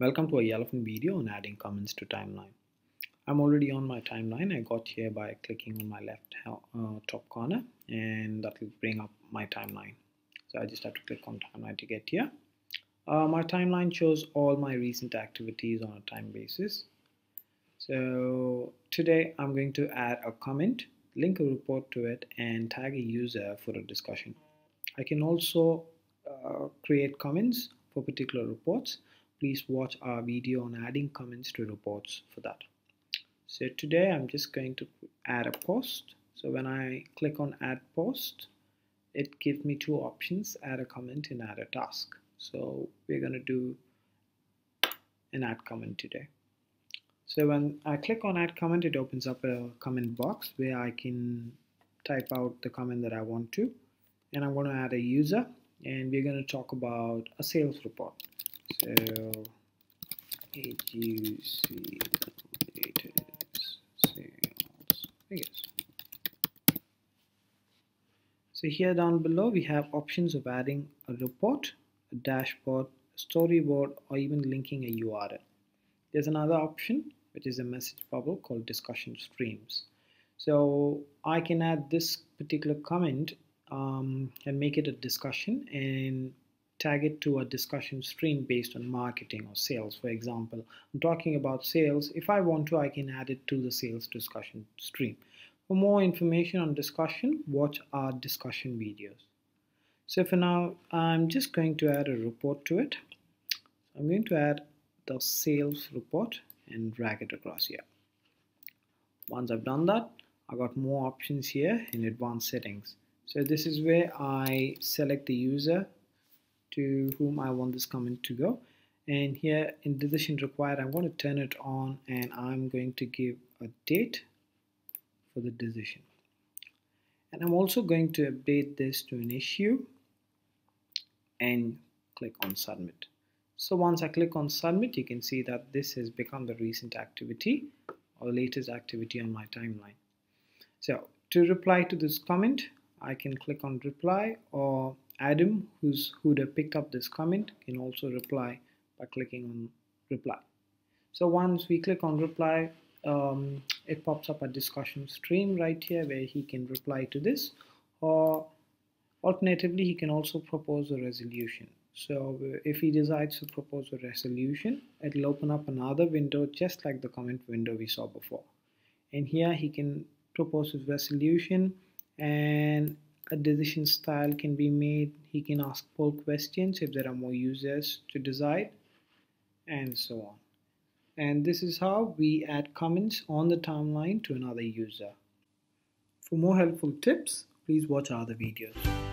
Welcome to a Yellowfin video on adding comments to timeline. I'm already on my timeline. I got here by clicking on my left uh, top corner and that will bring up my timeline. So I just have to click on timeline to get here. Uh, my timeline shows all my recent activities on a time basis. So today I'm going to add a comment, link a report to it and tag a user for a discussion. I can also uh, create comments for particular reports please watch our video on adding comments to reports for that. So today I'm just going to add a post. So when I click on add post it gives me two options add a comment and add a task. So we're going to do an add comment today. So when I click on add comment it opens up a comment box where I can type out the comment that I want to. And I'm going to add a user and we're going to talk about a sales report so AGC latest sales figures. So here down below we have options of adding a report, a dashboard, a storyboard or even linking a URL. There's another option which is a message bubble called discussion streams. So I can add this particular comment um, and make it a discussion and tag it to a discussion stream based on marketing or sales. For example, I'm talking about sales. If I want to, I can add it to the sales discussion stream. For more information on discussion, watch our discussion videos. So for now, I'm just going to add a report to it. I'm going to add the sales report and drag it across here. Once I've done that, I got more options here in advanced settings. So this is where I select the user to whom I want this comment to go. And here in decision required I'm going to turn it on and I'm going to give a date for the decision. And I'm also going to update this to an issue and click on submit. So once I click on submit you can see that this has become the recent activity or latest activity on my timeline. So to reply to this comment I can click on reply or Adam, who's who'd have picked up this comment, can also reply by clicking on reply. So once we click on reply, um, it pops up a discussion stream right here where he can reply to this or alternatively he can also propose a resolution. So if he decides to propose a resolution, it'll open up another window just like the comment window we saw before. And here he can propose his resolution and a decision style can be made. He can ask poll questions if there are more users to decide and so on. And this is how we add comments on the timeline to another user. For more helpful tips please watch other videos